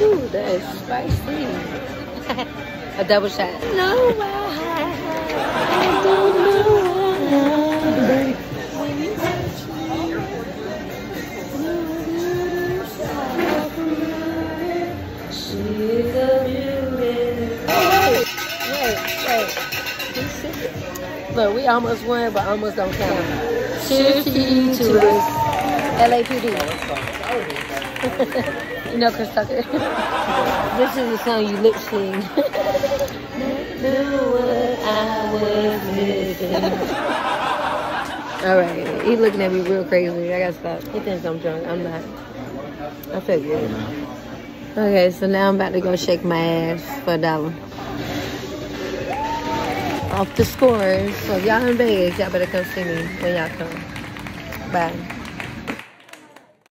Ooh, that is spicy. A double shot. No, I don't know why. Wait, wait, wait. Look, we almost won, but almost don't count. Cheers to you to us. LAPD. You know Chris Tucker. this is the song you lip sing. Knew what I was missing. All right, he looking at me real crazy. I gotta stop. He thinks I'm drunk. I'm not. I feel good. Okay, so now I'm about to go shake my ass for a dollar. Off the scores. So if y'all in Vegas, y'all better come see me when y'all come. Bye.